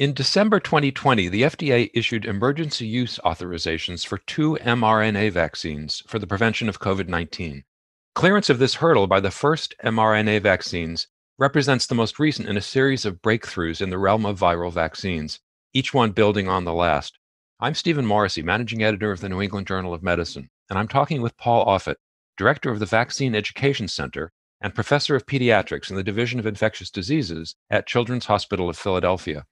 In December 2020, the FDA issued emergency use authorizations for two mRNA vaccines for the prevention of COVID 19. Clearance of this hurdle by the first mRNA vaccines represents the most recent in a series of breakthroughs in the realm of viral vaccines, each one building on the last. I'm Stephen Morrissey, managing editor of the New England Journal of Medicine, and I'm talking with Paul Offit, director of the Vaccine Education Center and professor of pediatrics in the Division of Infectious Diseases at Children's Hospital of Philadelphia.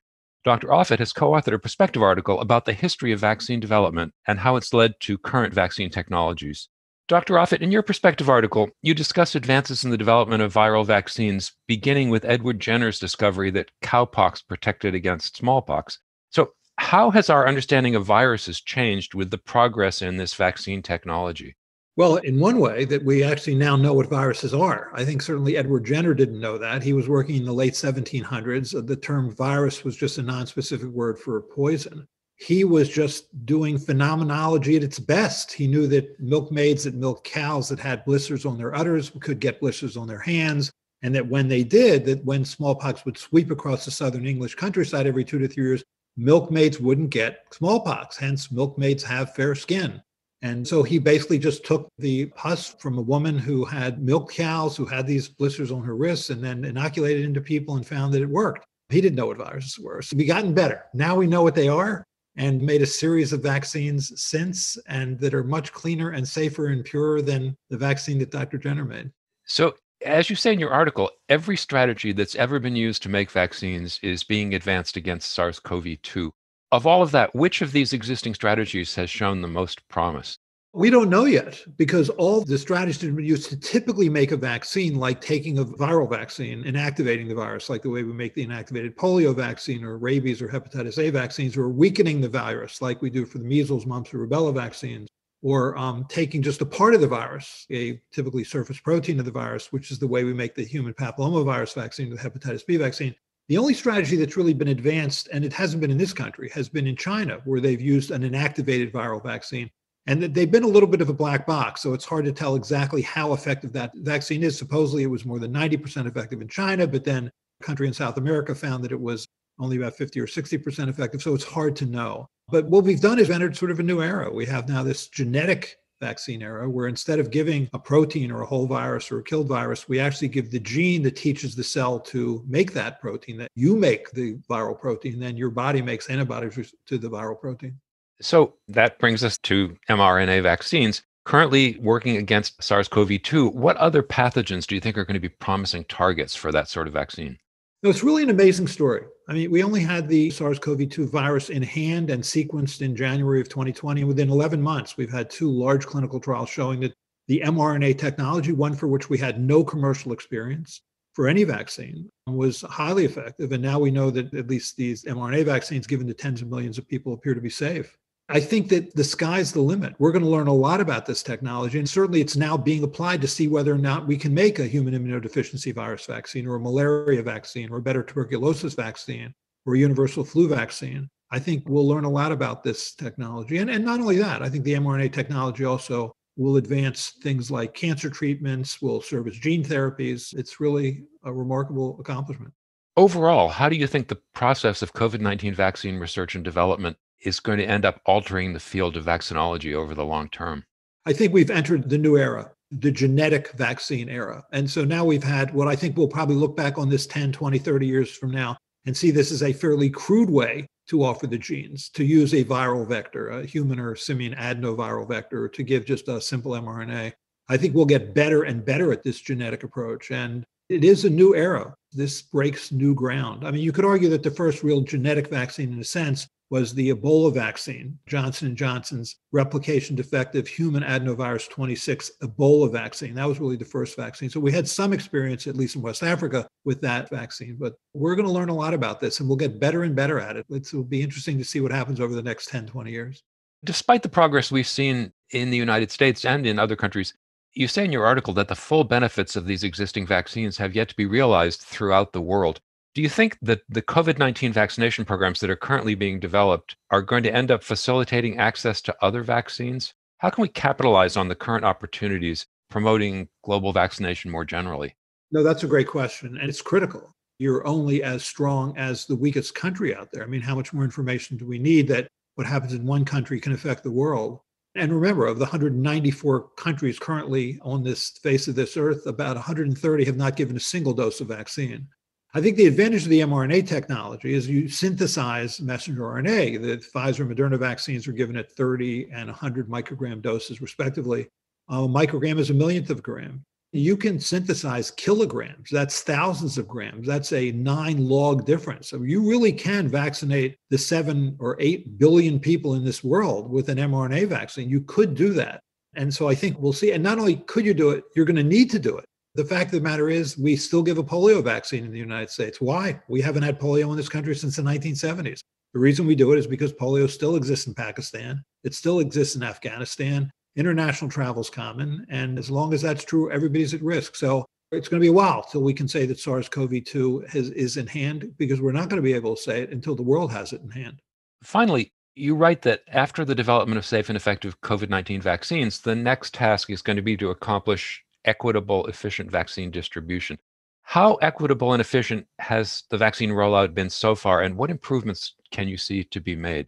Dr. Offit has co authored a perspective article about the history of vaccine development and how it's led to current vaccine technologies. Dr. Offit, in your perspective article, you discuss advances in the development of viral vaccines, beginning with Edward Jenner's discovery that cowpox protected against smallpox. So, how has our understanding of viruses changed with the progress in this vaccine technology? Well, in one way, that we actually now know what viruses are. I think certainly Edward Jenner didn't know that. He was working in the late 1700s. The term virus was just a non-specific word for a poison. He was just doing phenomenology at its best. He knew that milkmaids that milked cows that had blisters on their udders could get blisters on their hands, and that when they did, that when smallpox would sweep across the southern English countryside every two to three years, milkmaids wouldn't get smallpox. Hence, milkmaids have fair skin. And so he basically just took the pus from a woman who had milk cows, who had these blisters on her wrists, and then inoculated into people and found that it worked. He didn't know what viruses were. So we gotten better. Now we know what they are and made a series of vaccines since and that are much cleaner and safer and purer than the vaccine that Dr. Jenner made. So as you say in your article, every strategy that's ever been used to make vaccines is being advanced against SARS CoV 2. Of all of that, which of these existing strategies has shown the most promise? We don't know yet because all the strategies that are used to typically make a vaccine, like taking a viral vaccine and activating the virus, like the way we make the inactivated polio vaccine or rabies or hepatitis A vaccines, or weakening the virus, like we do for the measles, mumps, or rubella vaccines, or um, taking just a part of the virus, a typically surface protein of the virus, which is the way we make the human papillomavirus vaccine, the hepatitis B vaccine. The only strategy that's really been advanced, and it hasn't been in this country, has been in China, where they've used an inactivated viral vaccine. And they've been a little bit of a black box. So it's hard to tell exactly how effective that vaccine is. Supposedly it was more than 90% effective in China, but then a country in South America found that it was only about 50 or 60% effective. So it's hard to know. But what we've done is entered sort of a new era. We have now this genetic vaccine era, where instead of giving a protein or a whole virus or a killed virus, we actually give the gene that teaches the cell to make that protein, that you make the viral protein, then your body makes antibodies to the viral protein. So that brings us to mRNA vaccines. Currently working against SARS CoV 2, what other pathogens do you think are going to be promising targets for that sort of vaccine? No, it's really an amazing story. I mean, we only had the SARS CoV 2 virus in hand and sequenced in January of 2020. And within 11 months, we've had two large clinical trials showing that the mRNA technology, one for which we had no commercial experience for any vaccine, was highly effective. And now we know that at least these mRNA vaccines given to tens of millions of people appear to be safe. I think that the sky's the limit. We're going to learn a lot about this technology. And certainly it's now being applied to see whether or not we can make a human immunodeficiency virus vaccine or a malaria vaccine or a better tuberculosis vaccine or a universal flu vaccine. I think we'll learn a lot about this technology. And, and not only that, I think the mRNA technology also will advance things like cancer treatments, will serve as gene therapies. It's really a remarkable accomplishment. Overall, how do you think the process of COVID 19 vaccine research and development is going to end up altering the field of vaccinology over the long term? I think we've entered the new era, the genetic vaccine era. And so now we've had what I think we'll probably look back on this 10, 20, 30 years from now and see this as a fairly crude way to offer the genes, to use a viral vector, a human or simian adenoviral vector, to give just a simple mRNA. I think we'll get better and better at this genetic approach. And it is a new era. This breaks new ground. I mean, you could argue that the first real genetic vaccine, in a sense, was the Ebola vaccine, Johnson & Johnson's replication defective human adenovirus 26 Ebola vaccine. That was really the first vaccine. So we had some experience, at least in West Africa, with that vaccine. But we're going to learn a lot about this and we'll get better and better at it. It will be interesting to see what happens over the next 10, 20 years. Despite the progress we've seen in the United States and in other countries, you say in your article that the full benefits of these existing vaccines have yet to be realized throughout the world. Do you think that the COVID 19 vaccination programs that are currently being developed are going to end up facilitating access to other vaccines? How can we capitalize on the current opportunities promoting global vaccination more generally? No, that's a great question. And it's critical. you're only as strong as the weakest country out there. I mean, how much more information do we need that what happens in one country can affect the world? And remember, of the 194 countries currently on this face of this earth, about 130 have not given a single dose of vaccine. I think the advantage of the mRNA technology is you synthesize messenger RNA. The Pfizer and Moderna vaccines are given at 30 and 100 microgram doses, respectively. A microgram is a millionth of a gram. You can synthesize kilograms. That's thousands of grams. That's a nine log difference. So you really can vaccinate the seven or eight billion people in this world with an mRNA vaccine. You could do that. And so I think we'll see. And not only could you do it, you're going to need to do it. The fact of the matter is, we still give a polio vaccine in the United States. Why? We haven't had polio in this country since the 1970s. The reason we do it is because polio still exists in Pakistan, it still exists in Afghanistan. International travel is common. And as long as that's true, everybody's at risk. So it's going to be a while till we can say that SARS CoV 2 is in hand because we're not going to be able to say it until the world has it in hand. Finally, you write that after the development of safe and effective COVID 19 vaccines, the next task is going to be to accomplish equitable, efficient vaccine distribution. How equitable and efficient has the vaccine rollout been so far, and what improvements can you see to be made?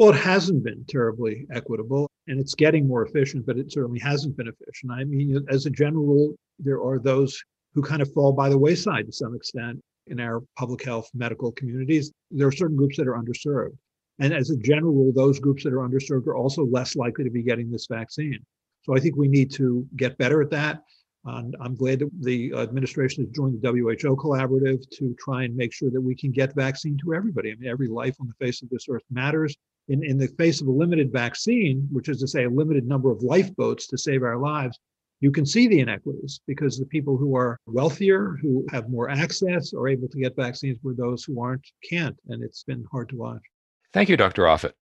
Well, it hasn't been terribly equitable, and it's getting more efficient, but it certainly hasn't been efficient. I mean, as a general rule, there are those who kind of fall by the wayside to some extent in our public health medical communities. There are certain groups that are underserved. And as a general rule, those groups that are underserved are also less likely to be getting this vaccine. So I think we need to get better at that. And I'm glad that the administration has joined the WHO collaborative to try and make sure that we can get vaccine to everybody. I mean, every life on the face of this earth matters. In, in the face of a limited vaccine, which is to say a limited number of lifeboats to save our lives, you can see the inequities because the people who are wealthier, who have more access, are able to get vaccines, where those who aren't can't. And it's been hard to watch. Thank you, Dr. Offit.